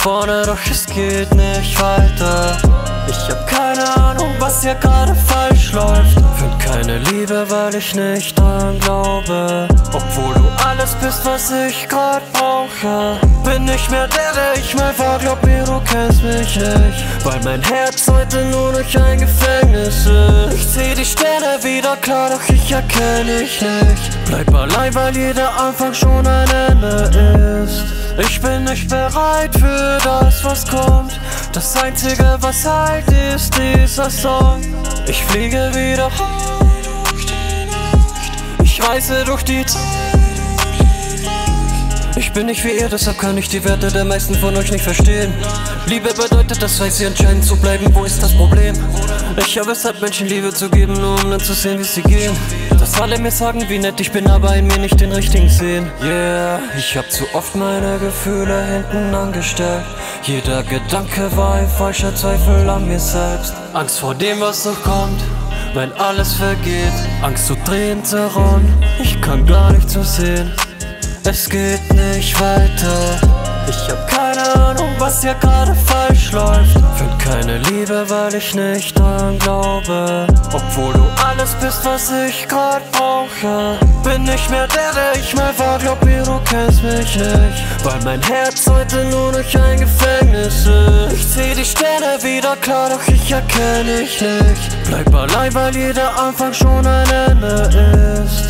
vorne, doch es geht nicht weiter. Ich hab keine Ahnung, was hier gerade falsch läuft. Find keine Liebe, weil ich nicht dran glaube. Obwohl du alles bist, was ich grad brauche. Bin nicht mehr der, der ich mal war, glaub mir, du kennst mich nicht. Weil mein Herz heute nur noch ein Gefängnis ist. Ich seh die Sterne wieder klar, doch ich erkenne dich nicht. Bleib allein, weil jeder Anfang schon ein Ende ist. Ich bin nicht bereit für das, was kommt. Das einzige, was halt ist, dieser Song. Ich fliege wieder. Ich reise durch die Zeit. Ich bin nicht wie ihr, deshalb kann ich die Werte der meisten von euch nicht verstehen. Liebe bedeutet, dass weiß sie entscheiden zu bleiben, wo ist das Problem? Ich habe es halt Menschen Liebe zu geben, nur um dann zu sehen, wie sie gehen. Dass alle mir sagen, wie nett ich bin, aber in mir nicht den richtigen sehen. Yeah, ich hab zu oft meine Gefühle hinten angestellt. Jeder Gedanke war ein falscher Zweifel an mir selbst. Angst vor dem, was noch kommt. Wenn alles vergeht, Angst zu drehen, zerronnen. Ich kann gar nichts mehr sehen. Es geht nicht weiter. Ich hab keine Ahnung, was hier gerade falsch läuft. Keine Liebe, weil ich nicht dran glaube. Obwohl du alles bist, was ich grad brauche. Bin nicht mehr der, der ich mal war, glaub mir, du kennst mich nicht. Weil mein Herz heute nur noch ein Gefängnis ist. Ich seh die Sterne wieder klar, doch ich erkenne dich nicht. Bleib allein, weil jeder Anfang schon ein Ende ist.